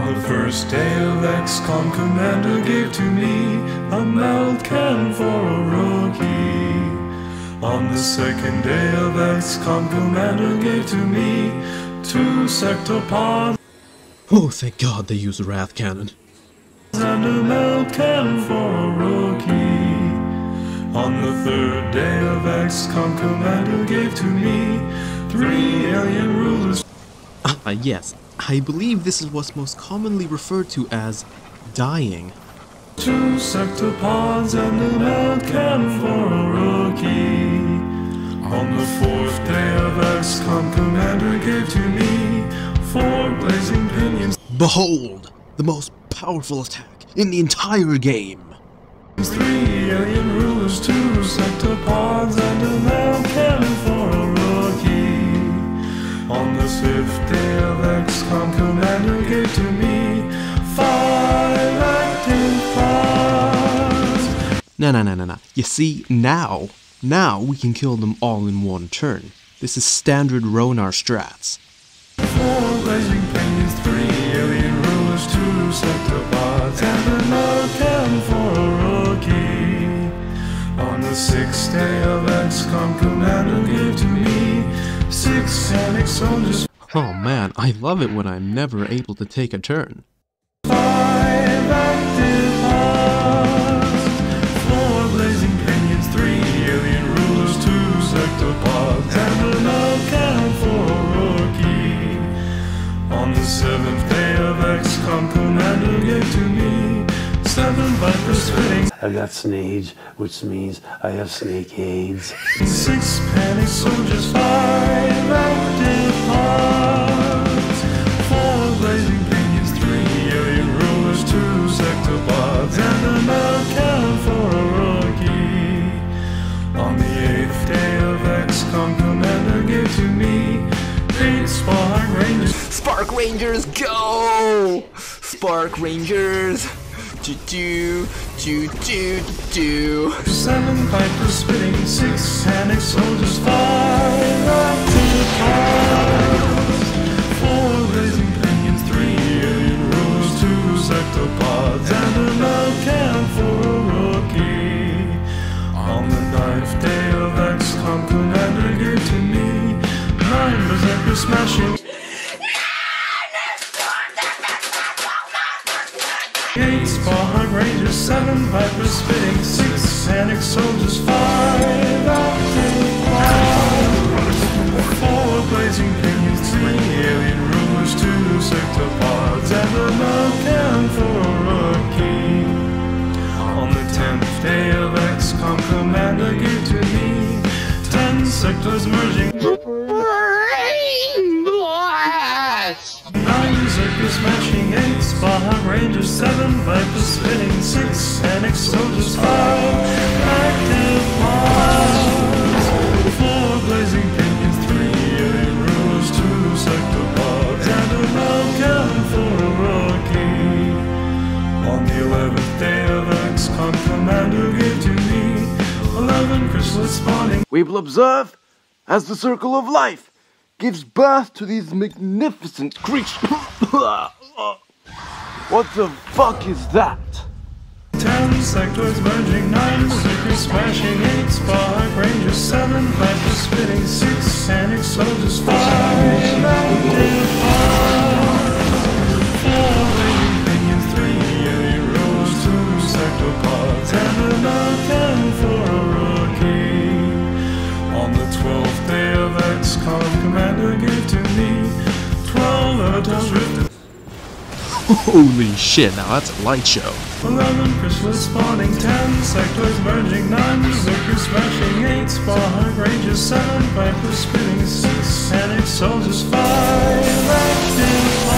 On the first day of XCOM, Commander gave to me a meld cannon for a rookie. On the second day of XCOM, Commander gave to me two sectopods Oh, thank God they use a Wrath Cannon. and a meld cannon for a rookie. On the third day of XCOM, Commander gave to me three alien rulers. Ah, yes. I believe this is what's most commonly referred to as dying. Two sectopods and a meld cannon for a rookie. On the fourth day of XCOM, Commander gave to me four blazing pinions, Behold, the most powerful attack in the entire game. three alien rulers, two sector pods, and a Of XCOM, Commander gave to me. Nah, nah, nah, nah, nah. You see, now, now we can kill them all in one turn. This is standard Ronar strats. Four blazing pinions, three alien rulers, two and for a rookie. On the sixth day of XCOM, Commander gave to me six soldiers, Oh man, I love it when I'm never able to take a turn. five active pods. Four blazing pinions, three alien rulers, two sectopods, and another cannon for a rookie. On the seventh day of XCOM, Commander gave to me seven vipers spitting, I got Snage, which means I have snake AIDS. six panic soldiers, five Spark Rangers. Spark Rangers, go! Spark Rangers, do do do do do. Seven Vipers spitting, six Panic Soldiers, five active pods, four Blazing three Alien two Sectopods, and another Smashing. Eight Spark Rangers, seven Vipers spitting, six Panic Soldiers, five four Blazing three Alien Rulers, two Sectopods, and a. On the tenth day of XCOM, Commander gave to me ten sectoids merging. Rangers, seven Vipers spinning, six Panic Soldiers, five active pods, four Blazing Pinions, three Alien Rulers, two Sectopods, and a for a rookie. On the eleventh day of XCOM, Commander gave to me eleven chrysalis spawning. We will observe as the circle of life gives birth to these magnificent creatures. what the fuck is that? Ten sectoids merging, nine Zerkers smashing, eight Spark Rangers, seven Vipers spitting, six Panic Soldiers, five four Blazing Pinions, three two Sectopods, and for a rookie. On the twelfth day of XCOM, Commander gave to me twelve rifted. Holy shit, now that's a light show. Eleven chrysalis spawning, ten sectoids merging, nine Zerkers smashing, eight Spark Rangers, seven Vipers spitting, six Panic Soldiers, five active